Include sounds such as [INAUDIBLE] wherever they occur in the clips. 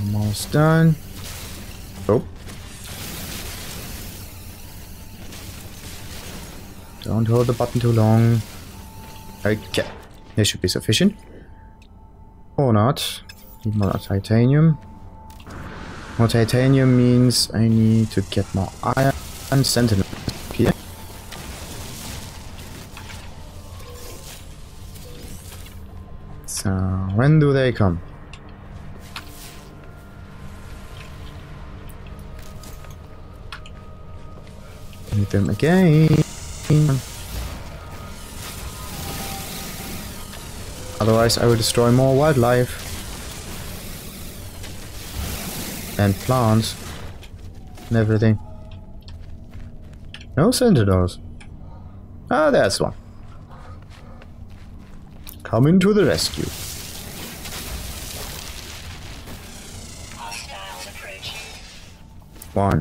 Almost done. Oh. Don't hold the button too long. Okay. This should be sufficient. Or not. Need more titanium. More titanium means I need to get more iron and sentinel here. So, when do they come? Need them again. Otherwise I will destroy more wildlife. And plants. And everything. No sentinels. Ah, there's one. Coming to the rescue. One,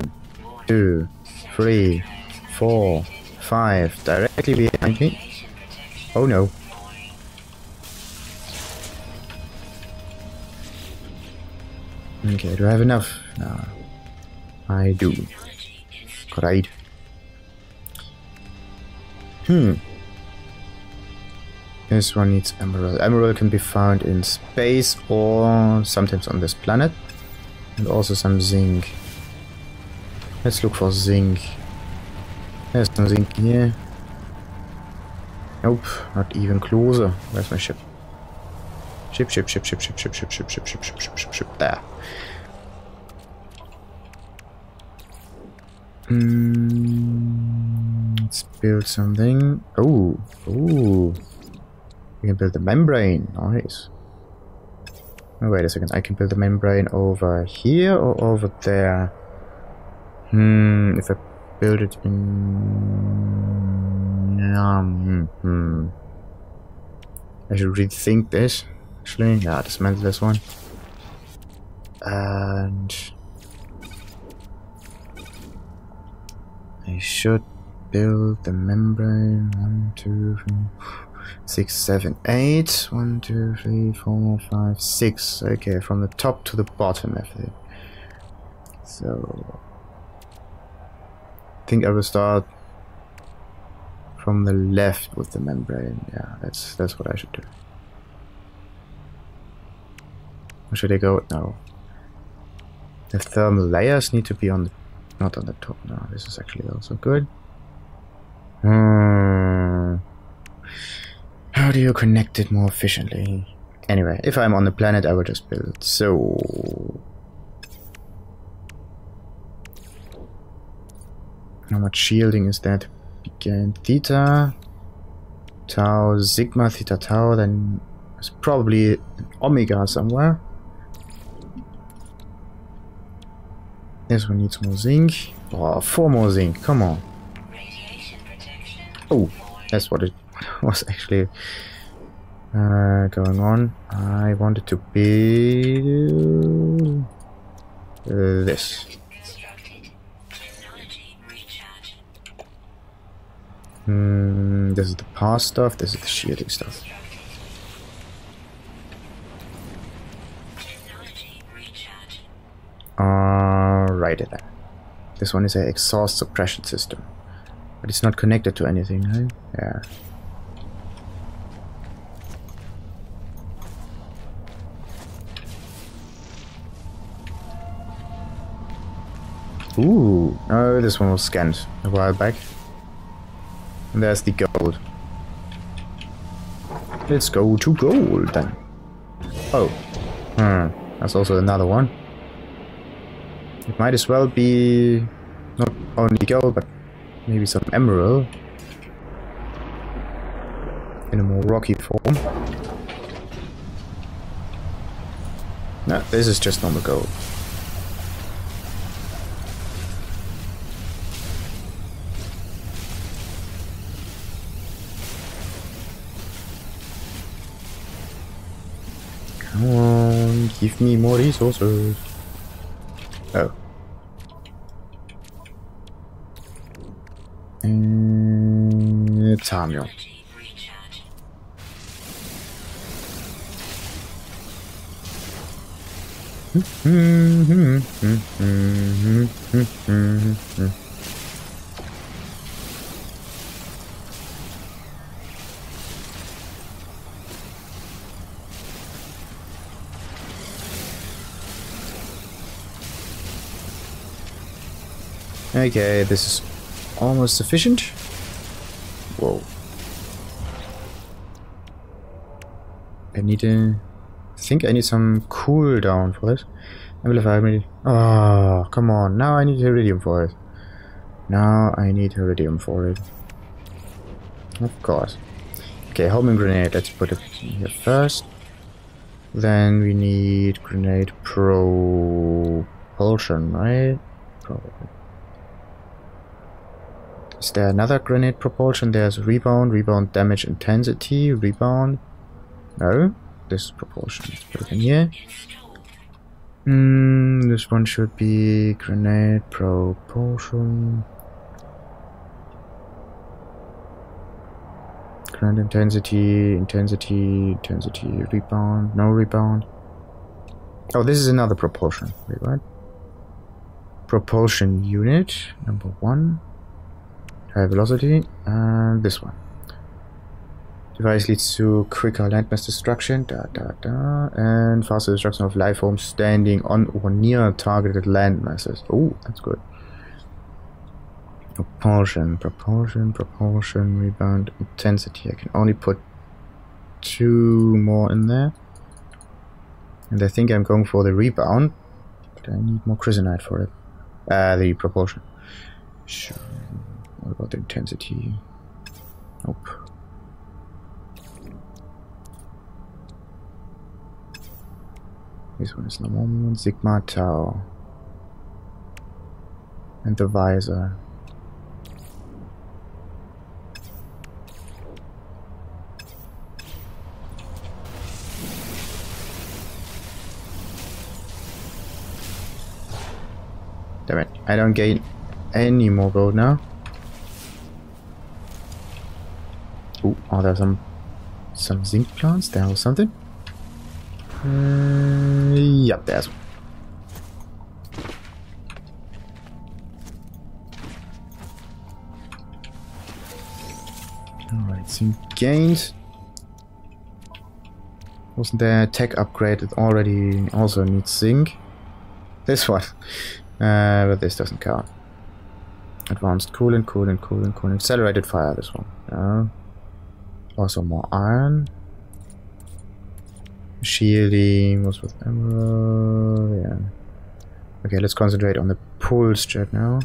two, three, four, five. Directly behind me. Oh no. Okay, do I have enough? No. I do. Great. Hmm. This one needs emerald. Emerald can be found in space or sometimes on this planet. And also some zinc. Let's look for zinc. There's no zinc here. Nope, not even closer. Where's my ship? Ship, ship, ship, ship, ship, ship, ship, ship, ship, ship, ship, ship, ship, ship. There. Hmm. Let's build something. Oh, oh. We can build the membrane. Nice. Oh, wait a second. I can build the membrane over here or over there. Hmm. If I build it in. Yeah. Hmm. hmm. I should rethink this. Actually, yeah, dismantle this one. And I should build the membrane. One, two, three, six, seven, eight. One, two, three, four, five, six. Okay, from the top to the bottom, I think. So, think I will start from the left with the membrane. Yeah, that's that's what I should do. Where should I go? No. The thermal layers need to be on the, not on the top. No, this is actually also good. Hmm. How do you connect it more efficiently? Anyway, if I'm on the planet, I will just build. So. How much shielding is that? Begin theta, tau, sigma, theta, tau, then it's probably omega somewhere. This one needs more zinc. Oh, four more zinc, come on. Oh, that's what it [LAUGHS] was actually uh, going on. I wanted to build uh, this. Hmm, this is the past stuff, this is the shielding stuff. Alrighty then. This one is an exhaust suppression system. But it's not connected to anything? Yeah. Ooh, oh, this one was scanned a while back. And there's the gold. Let's go to gold then. Oh, hmm, that's also another one. It might as well be not only gold, but maybe some emerald in a more rocky form. No, this is just normal gold. Um, give me more resources. Oh. Mm, Tamio. Mm-hmm. Hmm, hmm, hmm, Okay, this is almost sufficient. Whoa. I need a... I think I need some cooldown for this. Me. Oh, ah, come on. Now I need iridium for it. Now I need iridium for it. Of course. Okay, homing grenade. Let's put it here first. Then we need grenade propulsion, right? Probably. Is there another grenade propulsion? There's rebound, rebound damage intensity, rebound. No, this is propulsion. Let's put in here. Hmm, this one should be grenade propulsion. Grenade intensity, intensity, intensity, rebound, no rebound. Oh, this is another propulsion. Wait, what? Propulsion unit, number one. High velocity, and this one. Device leads to quicker landmass destruction, da da da, and faster destruction of life forms standing on or near targeted landmasses. Oh, that's good. Propulsion, propulsion, propulsion, rebound, intensity. I can only put two more in there. And I think I'm going for the rebound, but I need more chrysonite for it. Uh, the propulsion. Sure. What about the intensity? Nope. This one is normal, Sigma Tau. And the visor. Damn it, I don't gain any more gold now. Ooh, are there some some zinc plants there or something? Uh, yep, there's one. Alright, some gains. Wasn't there tech upgrade that already also needs zinc? This one. [LAUGHS] Uh, but this doesn't count. Advanced coolant, coolant, coolant, coolant. Accelerated fire, this one. Yeah. Also more iron. Shielding was with emerald, yeah. Okay, let's concentrate on the pulse jet now.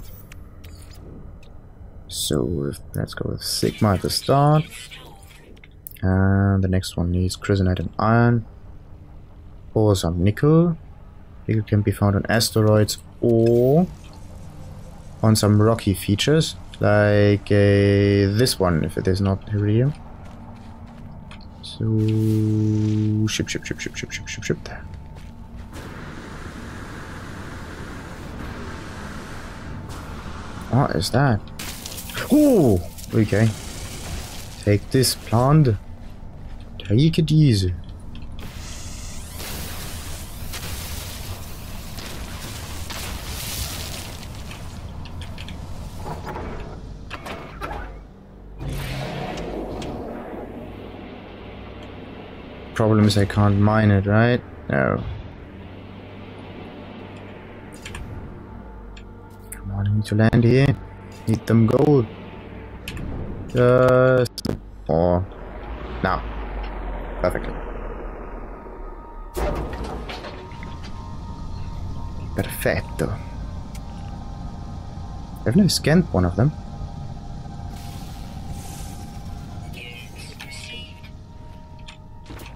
So let's go with Sigma at the start. And the next one needs chrysonite and iron. Or some nickel. Nickel can be found on asteroids or on some rocky features. Like uh, this one, if it is not iridium. So ship, ship, ship, ship, ship, ship, ship, ship. What is that? Oh, okay. Take this plant. Take it easy. Problem is I can't mine it, right? No. Come on, I need to land here. Need them gold. Just... Or... Now. Perfectly. Perfetto. I've never scanned one of them.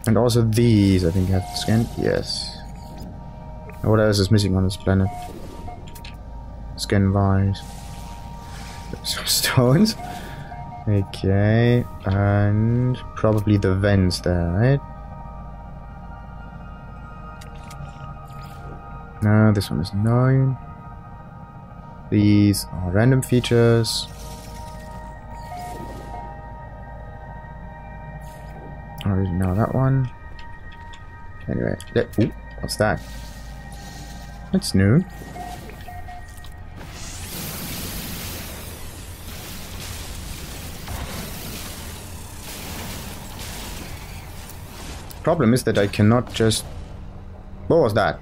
And also these, I think, I have scanned. Yes. Oh, what else is missing on this planet? Scan vines. [LAUGHS] Some stones. Okay, and probably the vents there, right? No, this one is 9. These are random features. Know that one. Anyway, ooh, what's that? That's new. Problem is that I cannot just... What was that?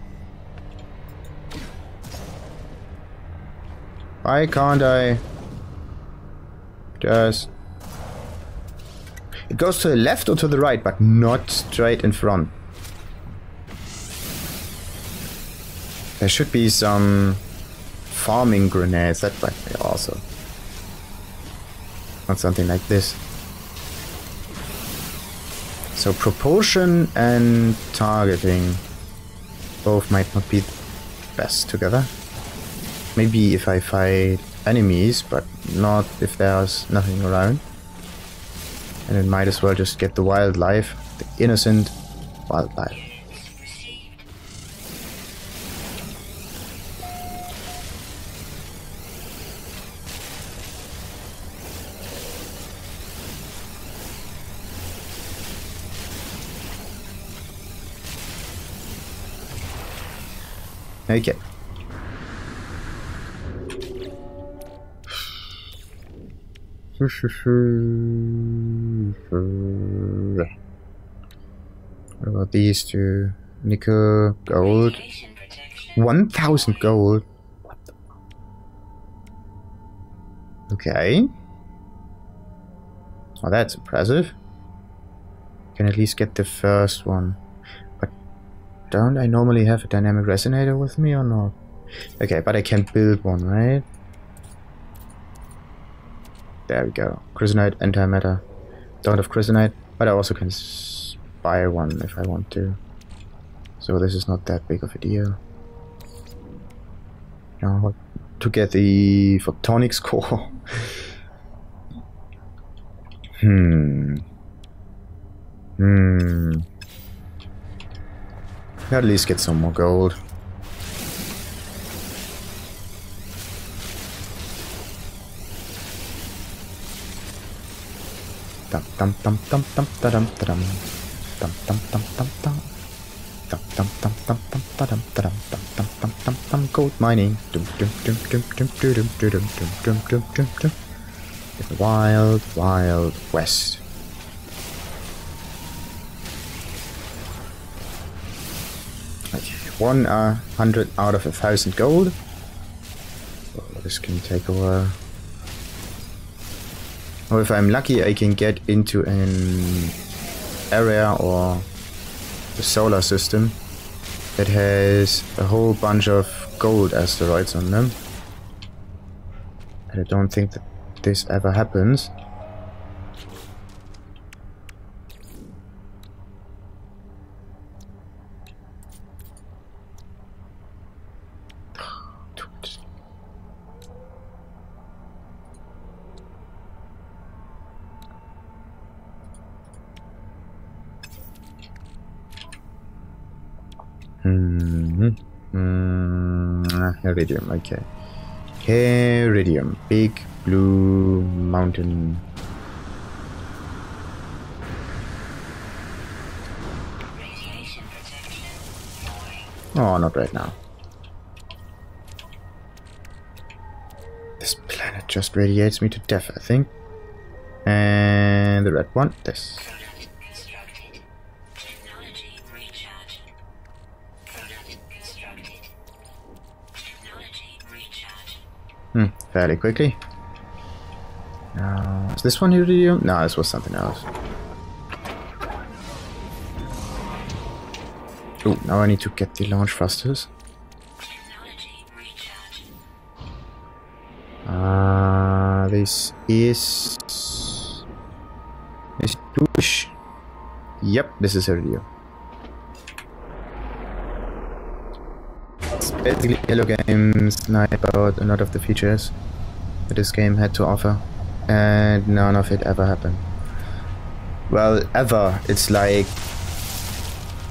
Why can't I just... It goes to the left or to the right, but not straight in front. There should be some farming grenades. That might be awesome. Not something like this. So propulsion and targeting both might not be best together. Maybe if I fight enemies, but not if there's nothing around. And it might as well just get the wildlife, the innocent wildlife. Okay. What about these two? Nickel, gold. 1000 gold. Okay. Oh, that's impressive. Can at least get the first one. But don't I normally have a dynamic resonator with me or not? Okay, but I can build one, right? There we go. Chrysonite, antimatter. Don't have chrysonite, but I also can buy one if I want to. So this is not that big of a deal. Now, to get the photonics core. [LAUGHS] hmm. Hmm. At least get some more gold. Dum dum dum dum dum da dum da dum. Dum dum dum dum dum. Dum dum dum dum dum da dum da dum dum dum dum dum dum gold mining. Dum dum dum dum dum dum dum dum dum dum dum dum dum. The wild, wild west. One uh, hundred out of a thousand gold. So this can take a while. Or if I'm lucky, I can get into an area or the solar system that has a whole bunch of gold asteroids on them. And I don't think that this ever happens. Mm-hmm. Mm, Iridium, okay. Iridium, big blue mountain. Oh, not right now. This planet just radiates me to death, I think. And the red one, this. Fairly quickly. Uh, is this one iridium? No, this was something else. Oh, now I need to get the launch thrusters. Uh, this is... This push. Yep, this is iridium. It's basically Hello Games night about a lot of the features that this game had to offer. And none of it ever happened. Well, ever. It's like...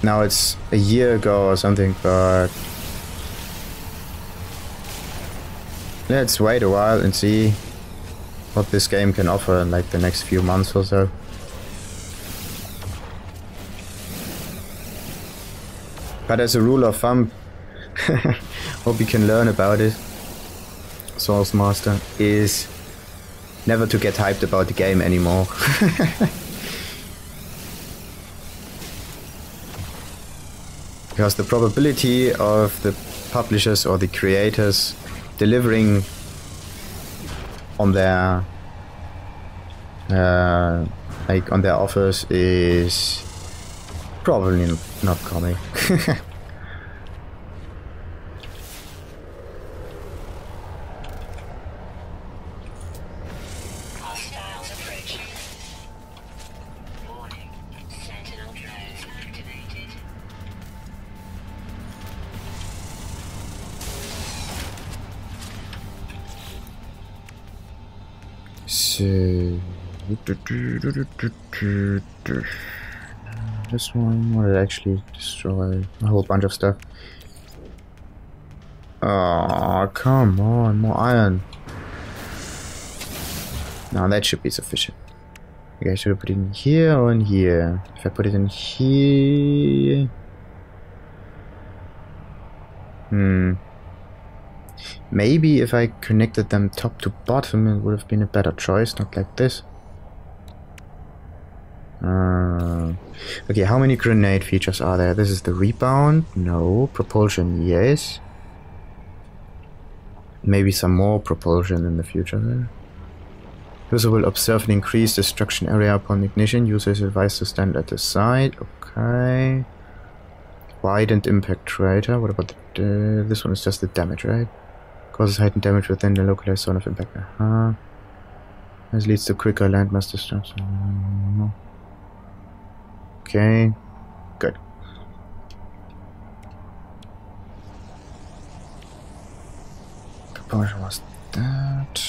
Now it's a year ago or something, but... Let's wait a while and see what this game can offer in like the next few months or so. But as a rule of thumb, [LAUGHS] Hope you can learn about it. Source Master is never to get hyped about the game anymore. [LAUGHS] because the probability of the publishers or the creators delivering on their uh, like on their offers is probably not coming. [LAUGHS] this one will actually destroy a whole bunch of stuff. Oh, come on, more iron. Now that should be sufficient. Okay, I should have put it in here or in here. If I put it in here... Hmm. Maybe if I connected them top to bottom it would have been a better choice, not like this. Uh, okay, how many grenade features are there? This is the rebound? No. Propulsion, yes. Maybe some more propulsion in the future then. User will observe an increased destruction area upon ignition. User is advised to stand at the side. Okay. Widened impact crater. What about the, uh, this one? Is just the damage, right? Causes heightened damage within the localized zone of impact. Uh-huh. This leads to quicker landmass destruction. Okay. Good. Propulsion was that.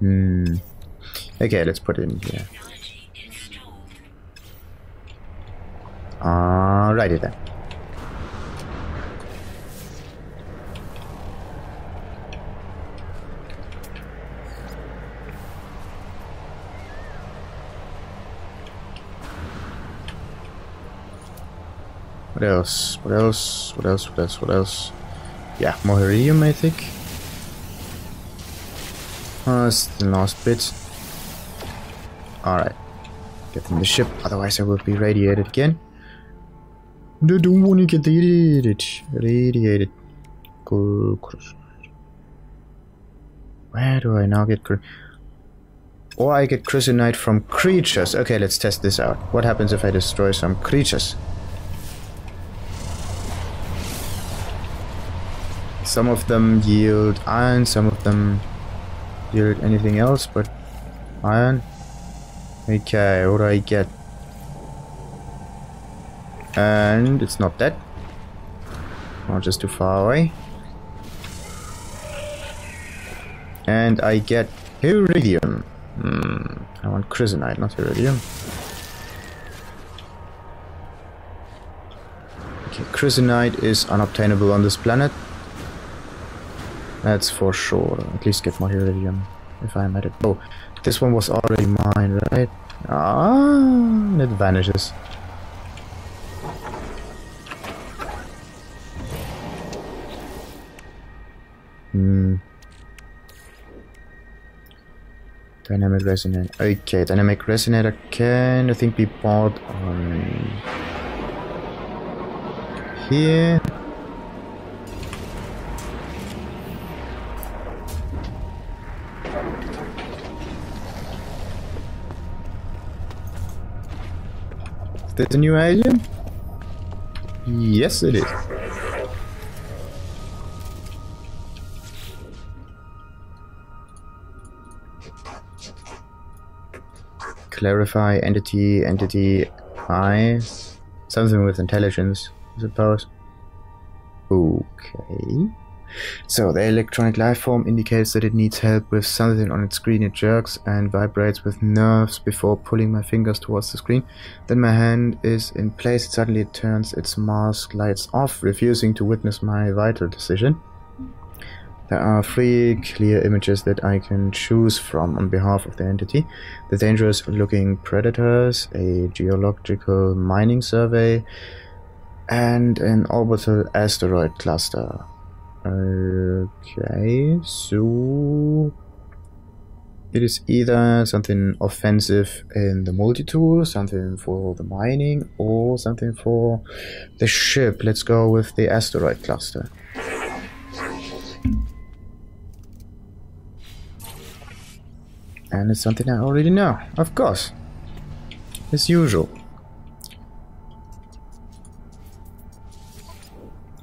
Hmm. Okay, let's put it in here. Alrighty then. What else? What else? What else? What else? What else? Yeah, more I think. Uh, That's the last bit. Alright. Get in the ship, otherwise I will be radiated again. I don't want to get radiated. Radiated. Where do I now get Or I get chrysonite from creatures. Okay, let's test this out. What happens if I destroy some creatures? Some of them yield iron, some of them yield anything else but iron. Okay, what do I get? And it's not that. Or just too far away. And I get iridium. Hmm, I want chrysonite, not iridium. Okay, chrysonite is unobtainable on this planet. That's for sure. At least get more iridium if I'm at it. Oh, this one was already mine, right? Ah, it vanishes. Hmm. Dynamic resonator. Okay, dynamic resonator can I think be bought on here. Is this a new alien? Yes, it is. Clarify entity, entity I. Something with intelligence, I suppose. Okay. So the electronic life form indicates that it needs help with something on its screen. It jerks and vibrates with nerves before pulling my fingers towards the screen. Then my hand is in place. Suddenly it turns its mask lights off, refusing to witness my vital decision. There are three clear images that I can choose from on behalf of the entity. The dangerous looking predators, a geological mining survey, and an orbital asteroid cluster. Okay, so it is either something offensive in the multi-tool, something for the mining, or something for the ship. Let's go with the asteroid cluster. And it's something I already know, of course. As usual.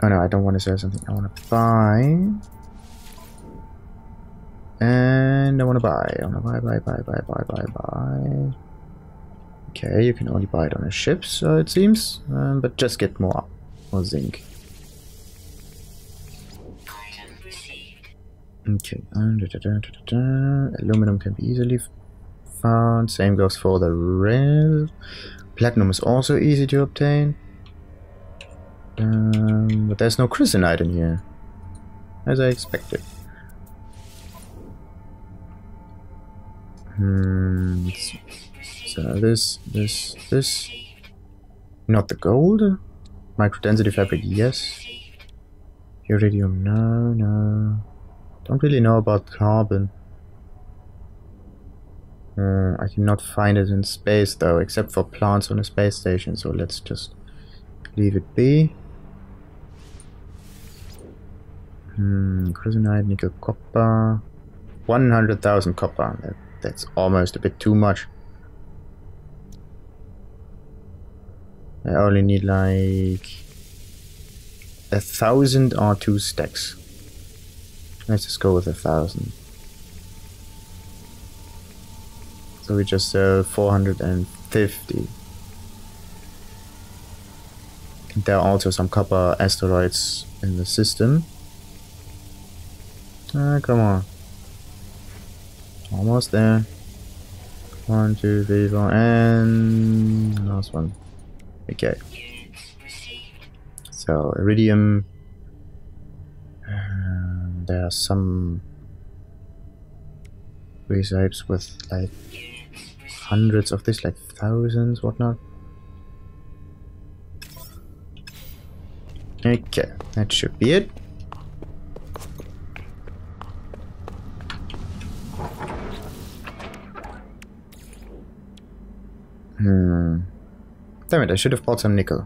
Oh no, I don't want to sell something. I want to buy. And I want to buy. I want to buy, buy, buy, buy, buy, buy, buy. Okay, you can only buy it on a ship, so it seems. Um, but just get more, more zinc. Okay, da, da, da, da. aluminum can be easily found. Same goes for the rail. Platinum is also easy to obtain. Um, but there's no chrysonite in here, as I expected. Hmm. So this, this, this. Not the gold. Microdensity fabric, yes. Iridium, no, no. Don't really know about carbon. Uh, I cannot find it in space though, except for plants on a space station, so let's just leave it be. Hmm, chrysonite, nickel, copper. 100,000 copper. That, that's almost a bit too much. I only need like a thousand or two stacks. Let's just go with a thousand. So we just sell 450. And there are also some copper asteroids in the system. Ah, come on. Almost there. One, two, three, four, and last one. Okay. So iridium. Um, there are some recipes with like hundreds of this, like thousands, whatnot. Okay, that should be it. Hmm. Damn it, I should have bought some nickel.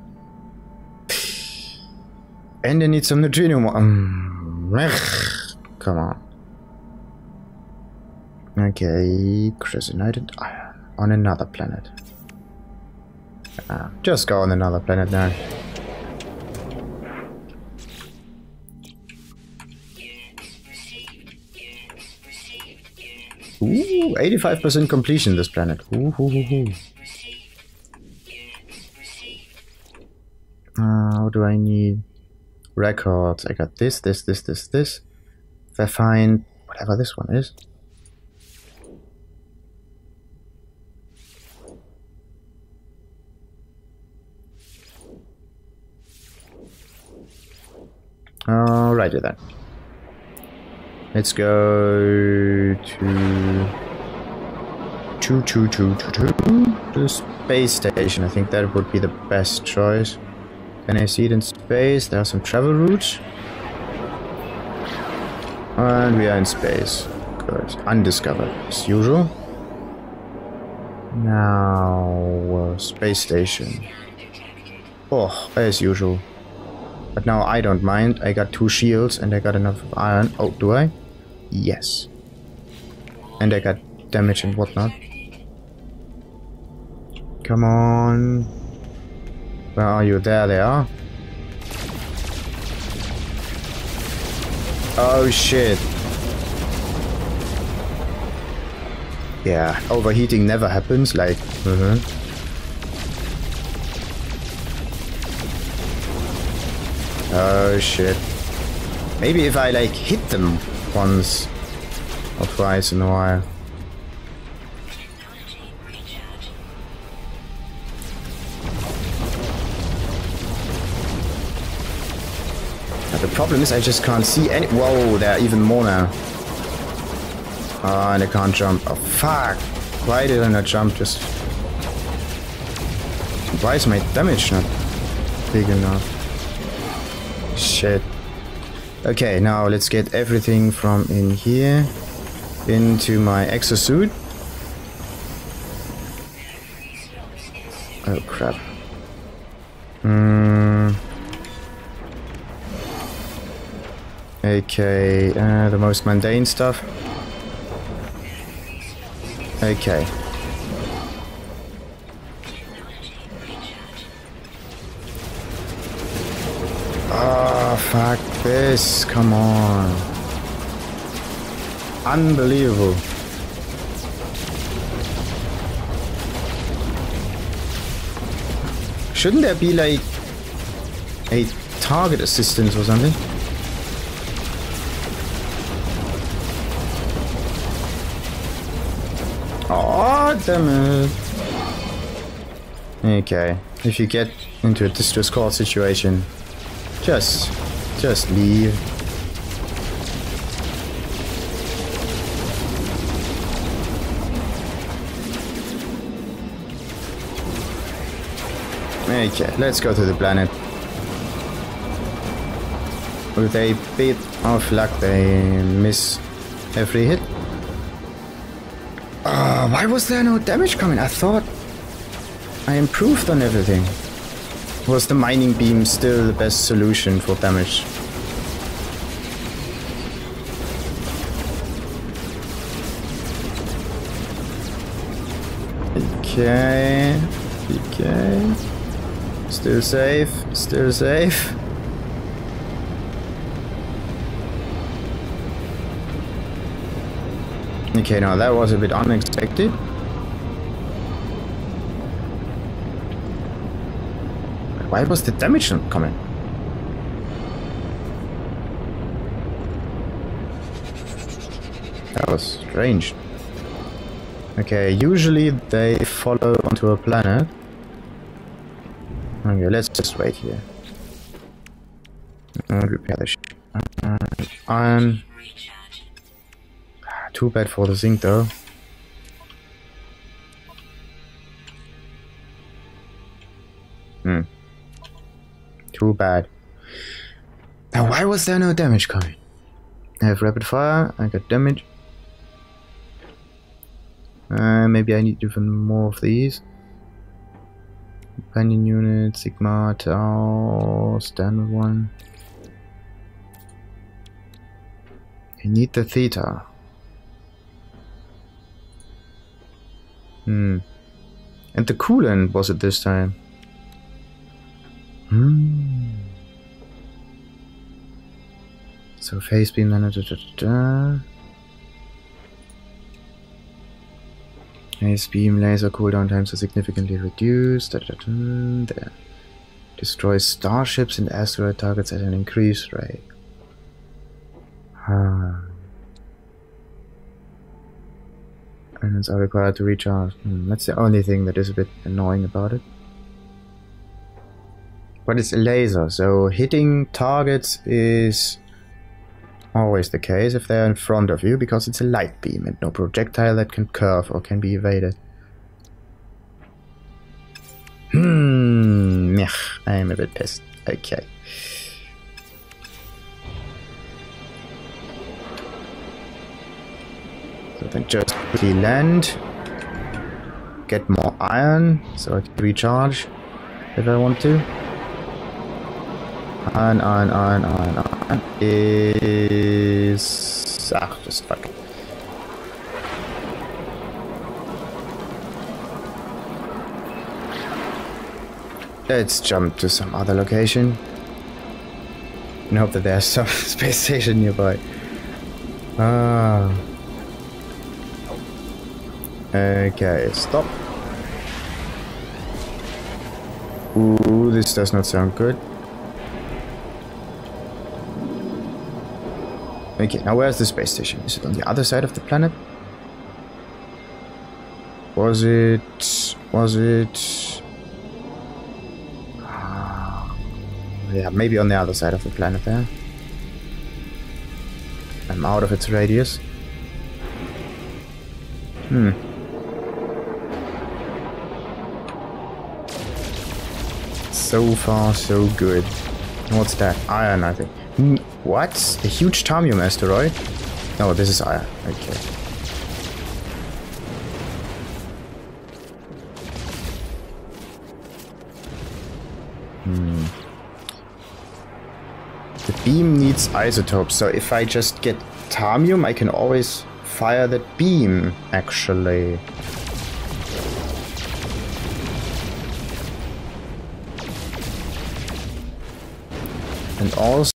And I need some neutrino. Um, come on. Okay, chrysonite and iron on another planet. Ah, just go on another planet now. Ooh, 85% completion this planet. Ooh. Uh, what do I need? Records. I got this, this, this, this, this. If I find whatever this one is. Alrighty then. Let's go to two, two, two, two, two. The space station. I think that would be the best choice. Can I see it in space? There are some travel routes. And we are in space. Good. Undiscovered, as usual. Now, uh, space station. Oh, as usual. But now I don't mind. I got two shields and I got enough iron. Oh, do I? Yes. And I got damage and whatnot. Come on. Where are you? There they are. Oh shit. Yeah, overheating never happens, like, mhm. Oh shit. Maybe if I like hit them once or twice in a while. But the problem is I just can't see any- Whoa, there are even more now. Oh, and I can't jump. Oh, fuck. Why did I not jump? Just... Why is my damage not... big enough. Shit. Okay, now let's get everything from in here into my exosuit. Oh crap. Okay, uh, the most mundane stuff. Okay. Oh, fuck this. Come on. Unbelievable. Shouldn't there be like a target assistance or something? Oh, damn it. Okay, if you get into a distress call situation, just, just leave. Okay, let's go to the planet. With a bit of luck, they miss every hit. Ah, why was there no damage coming? I thought I improved on everything. Was the mining beam still the best solution for damage? Okay. Okay. Still safe. Still safe. Okay, now that was a bit unexpected. Why was the damage not coming? That was strange. Okay, usually they follow onto a planet. Okay, let's just wait here. And repair the ship. Uh, iron. Too bad for the zinc though. Hmm. Too bad. Now why was there no damage coming? I have rapid fire, I got damage. Uh, maybe I need even more of these. Companion unit, Sigma, Tau, standard one. I need the theta. Hmm. And the coolant was it this time? Hmm. So phase beam da, da, da, da. Phase beam laser cooldown times are significantly reduced. Da, da, da, there. Destroys starships and asteroid targets at an increased rate. Ah. Elements are required to recharge. Hmm, that's the only thing that is a bit annoying about it. But it's a laser, so hitting targets is always the case if they're in front of you because it's a light beam and no projectile that can curve or can be evaded. Hmm, meh, I'm a bit pissed. Okay. So then just quickly land. Get more iron so I can recharge if I want to. Iron, iron, iron, iron, iron is... Ah, just fuck. Let's jump to some other location. And hope that there's some [LAUGHS] space station nearby. Ah. Okay, stop. Ooh, this does not sound good. Okay, now where's the space station? Is it on the other side of the planet? Was it... Was it... Ah, yeah, maybe on the other side of the planet there. I'm out of its radius. Hmm. So far, so good. What's that? Iron, I think. Hmm, What? A huge Thamium asteroid? No, this is iron. Okay. Hmm. The beam needs isotopes, so if I just get Thamium, I can always fire that beam, actually. Also